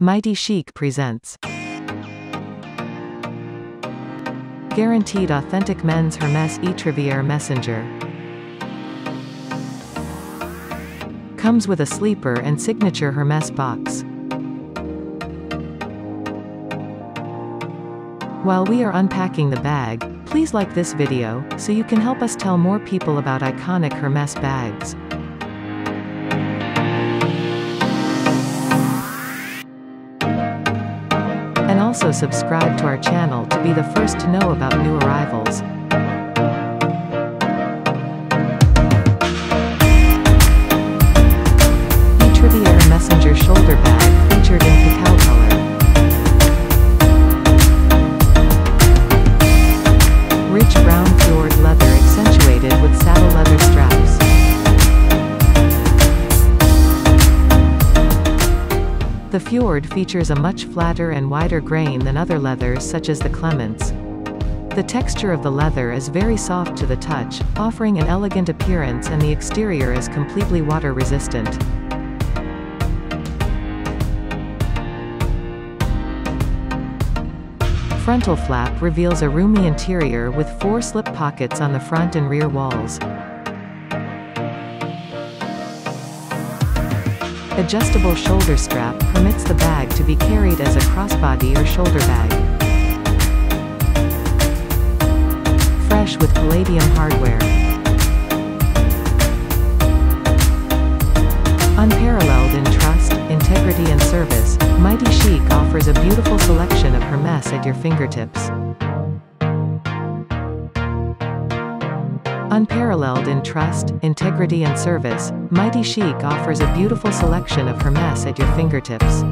Mighty Chic presents Guaranteed authentic men's Hermes Etriviere Messenger. Comes with a sleeper and signature Hermes box. While we are unpacking the bag, please like this video, so you can help us tell more people about iconic Hermes bags. And also subscribe to our channel to be the first to know about new arrivals. Etriviere Messenger Shoulder Bag, featured in cacao The fjord features a much flatter and wider grain than other leathers such as the Clemence. The texture of the leather is very soft to the touch, offering an elegant appearance and the exterior is completely water resistant. Frontal flap reveals a roomy interior with four slip pockets on the front and rear walls. Adjustable shoulder strap permits the bag to be carried as a crossbody or shoulder bag. Fresh with palladium hardware. Unparalleled in trust, integrity and service, Mighty Chic offers a beautiful selection of Hermes at your fingertips. Unparalleled in trust, integrity and service, Mighty Chic offers a beautiful selection of Hermes at your fingertips.